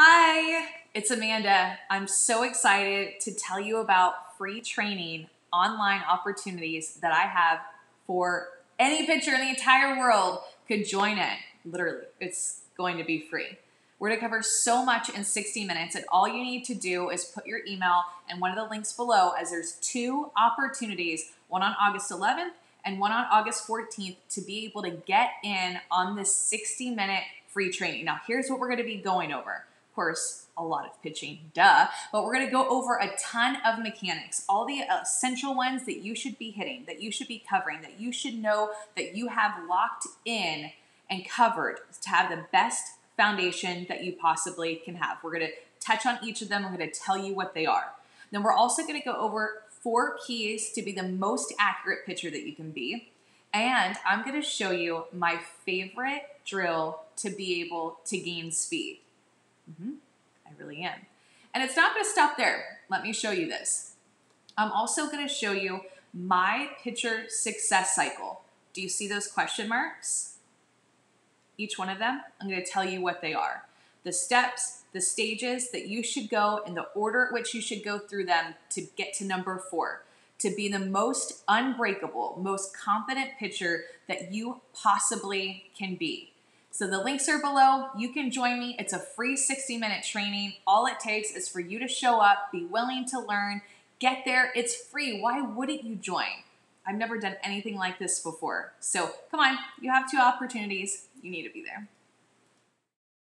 Hi, it's Amanda. I'm so excited to tell you about free training online opportunities that I have for any pitcher in the entire world could join it. Literally, it's going to be free. We're going to cover so much in 60 minutes, and all you need to do is put your email in one of the links below, as there's two opportunities one on August 11th and one on August 14th to be able to get in on this 60 minute free training. Now, here's what we're going to be going over. Course, a lot of pitching, duh, but we're going to go over a ton of mechanics, all the uh, essential ones that you should be hitting, that you should be covering, that you should know that you have locked in and covered to have the best foundation that you possibly can have. We're going to touch on each of them. I'm going to tell you what they are. Then we're also going to go over four keys to be the most accurate pitcher that you can be. And I'm going to show you my favorite drill to be able to gain speed. Mm-hmm. I really am. And it's not going to stop there. Let me show you this. I'm also going to show you my pitcher success cycle. Do you see those question marks? Each one of them, I'm going to tell you what they are. The steps, the stages that you should go, and the order at which you should go through them to get to number four to be the most unbreakable, most confident pitcher that you possibly can be. So the links are below. You can join me. It's a free 60 minute training. All it takes is for you to show up, be willing to learn, get there. It's free. Why wouldn't you join? I've never done anything like this before. So come on, you have two opportunities. You need to be there.